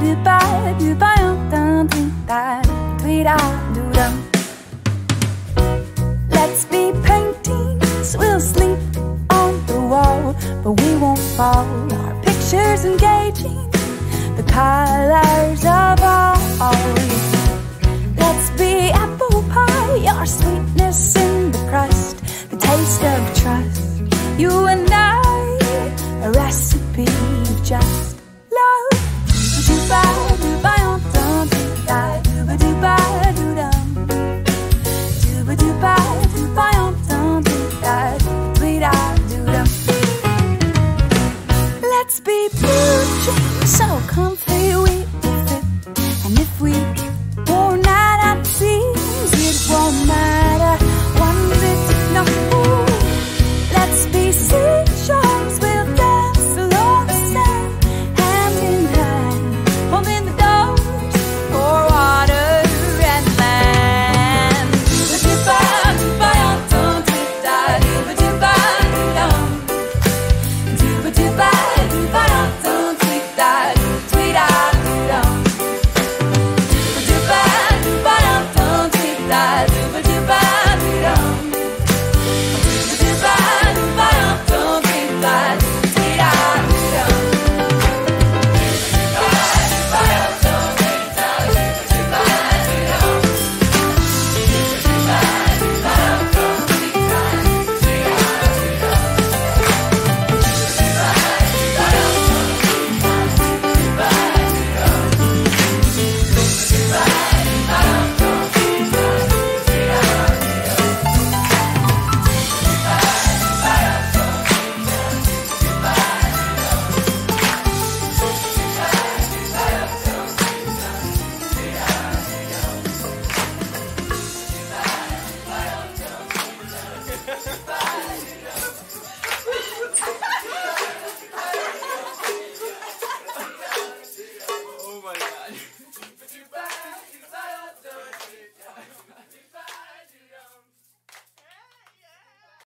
goodbye 불바용 땅땅땅 뒤라누람 Let's be paintings, we'll sleep on the wall But we won't fall, our pictures engaging The colors of all. Let's be apple pie, our sweetness in the crust The taste of trust, you and I A recipe just. so comfortable.